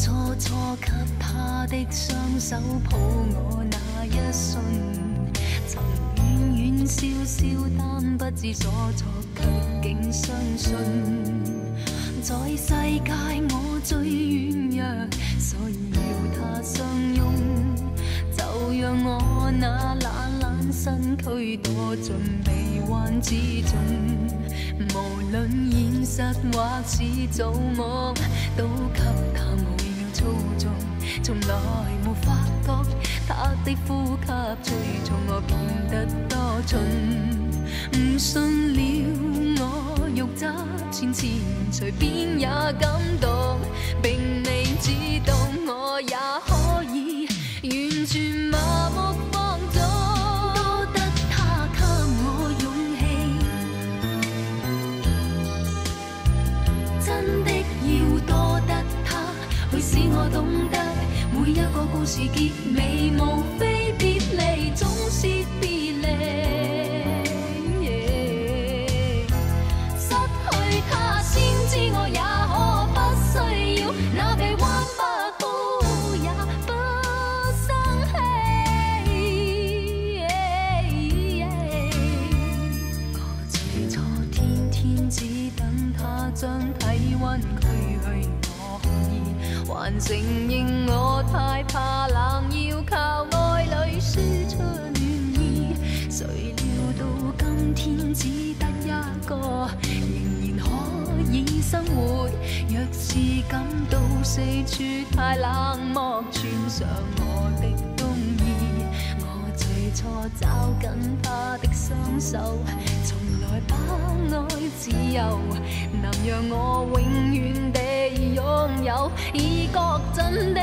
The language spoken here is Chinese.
初初给他的双手抱我那一瞬，曾远远笑笑，但不知所措，却竟相信，在世界我最软弱，所以要他相拥，就让我那懒懒身躯躲进臂弯之中。无论现实或是做梦，都给他操纵，从来没发觉他的呼吸催促我变得多蠢。唔信了我欲质千千，随便也感动，并未知道我也可以完全麻木使我懂得每一个故事结尾，无非别离，总是别离。失去他，先知我也可不需要那臂弯，不哭也不生气。我最初天天只等他将体温，还承认我太怕冷，要靠爱里输出暖意。谁料到今天只得一个，仍然可以生活。若是感到四处太冷漠，穿上我的冬衣。最初找紧他的双手，从来把爱自由，能让我永远地拥有，已觉真的